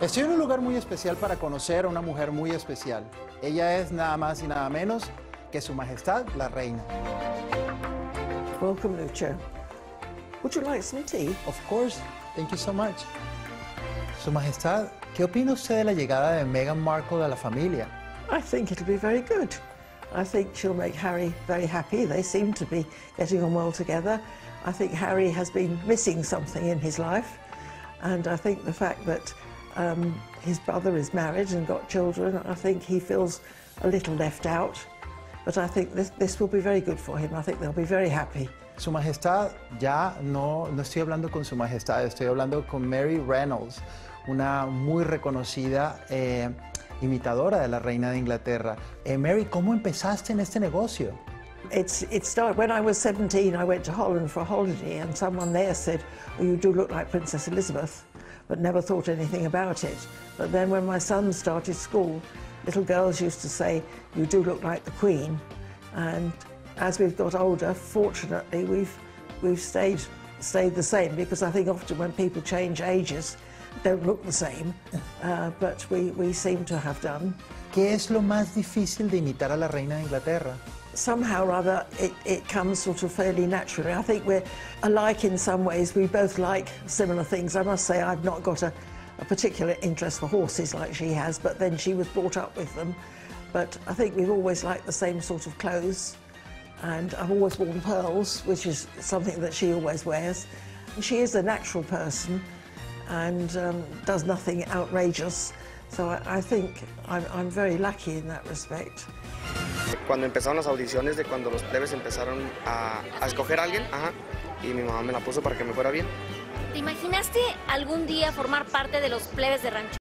Estoy en un lugar muy especial para conocer a una mujer muy especial. Ella es nada más y nada menos que Su Majestad la Reina. Welcome, Lucio. Would you like some tea? Of course, thank you so much. Su Majestad, ¿qué opina usted de la llegada de Meghan Markle a la familia? I think it'll be very good. I think she'll make Harry very happy. They seem to be getting on well together. I think Harry has been missing something in his life, and I think the fact that um, his brother is married and got children, I think he feels a little left out. But I think this, this will be very good for him. I think they'll be very happy. Su Majestad, ya no, no estoy hablando con Su Majestad, estoy hablando con Mary Reynolds, una muy reconocida eh, imitadora de la Reina de Inglaterra. Eh, Mary, ¿cómo empezaste en este negocio? It's, it started when I was 17. I went to Holland for a holiday, and someone there said, oh, "You do look like Princess Elizabeth," but never thought anything about it. But then, when my son started school, little girls used to say, "You do look like the Queen," and as we've got older, fortunately, we've we've stayed stayed the same because I think often when people change ages, don't look the same, uh, but we, we seem to have done. ¿Qué es lo más difícil de imitar a la Reina de Inglaterra? Somehow or other it, it comes sort of fairly naturally. I think we're alike in some ways. We both like similar things. I must say I've not got a, a particular interest for horses like she has, but then she was brought up with them. But I think we've always liked the same sort of clothes. And I've always worn pearls, which is something that she always wears. She is a natural person and um, does nothing outrageous. So I, I think I'm, I'm very lucky in that respect. Cuando empezaron las audiciones de cuando los plebes empezaron a, escoger a alguien, ajá, y mi mamá me la puso para que me fuera bien. ¿Te imaginaste algún día formar parte de los plebes de rancho?